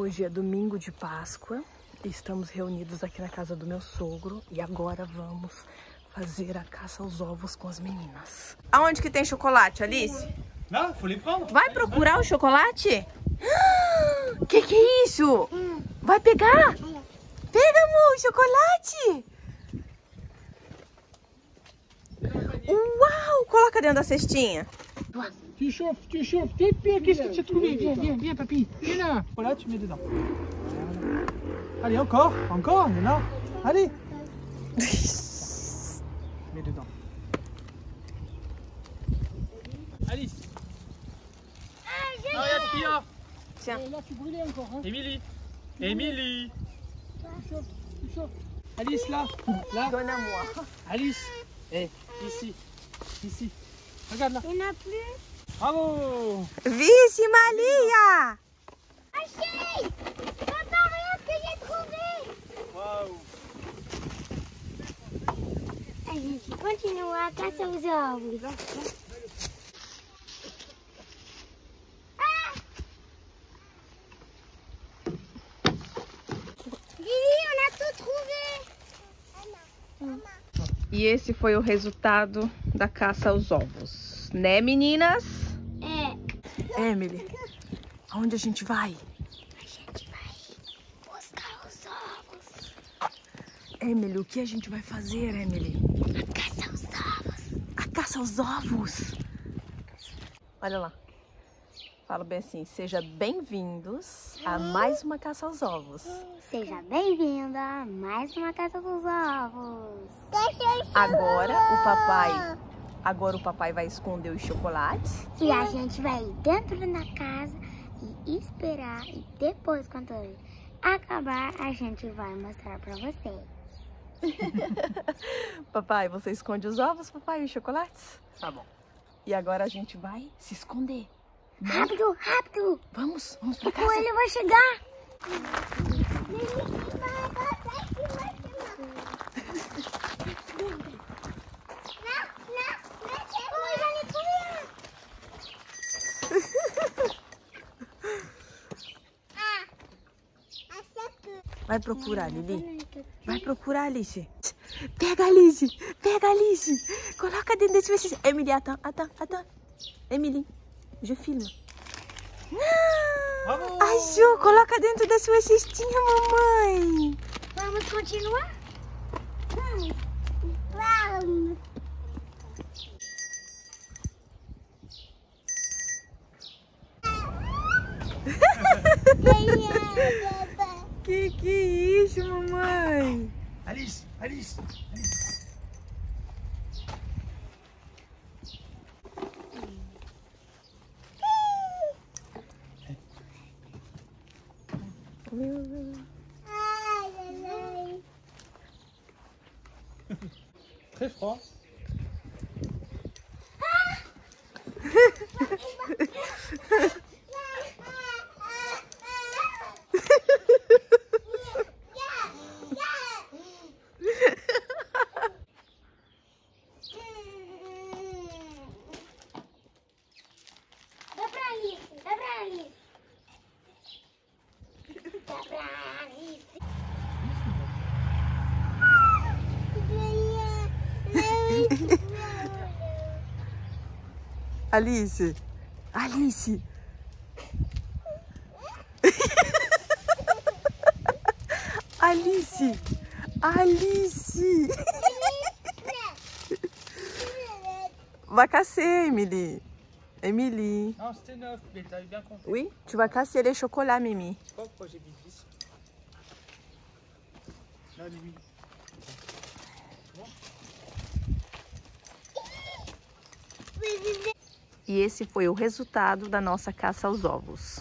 Hoje é domingo de Páscoa. Estamos reunidos aqui na casa do meu sogro e agora vamos fazer a caça aos ovos com as meninas. Aonde que tem chocolate, Alice? Não, prendre. Vai procurar o chocolate? Que que é isso? Vai pegar? Pega, amor, o chocolate! Uau! Coloca dentro da cestinha. Tu chauffes, tu chauffes. Viens, viens, qu'est-ce que tu as trouvé? Viens, viens, viens, papy. Viens là. Voilà, tu mets dedans. Allez, encore, encore, il y en a. Allez. mets dedans. Alice. Ah, regarde qui a. Tiens. Et là, tu brûlais encore. Hein. Émilie. Émilie. Tu chauffes, tu chauffes. Alice, là. Là. Donne-moi. Alice. Eh, ici. Ici. Regarde là. Il n'y en a plus. Bravo. Maria! Achei Papa, regarde ce que j'ai trouvé Waouh. A gente continua a caça aos ovos. E esse foi o resultado da caça aos ovos. Né, meninas? É, Emily, aonde a gente vai? a gente vai buscar os ovos. Emily, o que a gente vai fazer, Emily? Caça aos ovos. A caça aos ovos. Olha lá. Fala bem assim, seja bem-vindos a mais uma caça aos ovos. Seja bem-vindo a mais uma caça dos ovos. Agora o papai, agora o papai vai esconder os chocolates. E a gente vai ir dentro da casa e esperar. E depois, quando ele acabar, a gente vai mostrar pra vocês. Papai, você esconde os ovos, papai, e os chocolates? Tá bom. E agora a gente vai se esconder. Rápido, rápido! Vamos, vamos pra O casa. coelho vai chegar! Vai procurar, Lili. Vai procurar, Alice. Pega, Alice. Pega, Alice. Coloca dentro desse vestido. Emily, attends, attends, attends. Emily, je filme. Bravo. Ai, Ju, coloca dentro da sua cestinha, mamãe. Vamos continuar? Vamos! Vamos! Que que é isso, mamãe? Alice, Alice, Alice. Très froid. Alice. Alice. Alice. Alice. Va casser, Emily. Emily. Non, c'était neuf, mais t'avais bien compté. Oui, tu vas casser les chocolats, Mimi. Je sais pas pourquoi j'ai mis 10. Là, Mimi. E esse foi o resultado da nossa caça aos ovos.